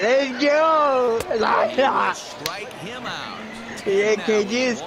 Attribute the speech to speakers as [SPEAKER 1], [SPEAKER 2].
[SPEAKER 1] Let's go!
[SPEAKER 2] Strike him out.
[SPEAKER 1] Yeah,
[SPEAKER 2] Now,
[SPEAKER 1] KG is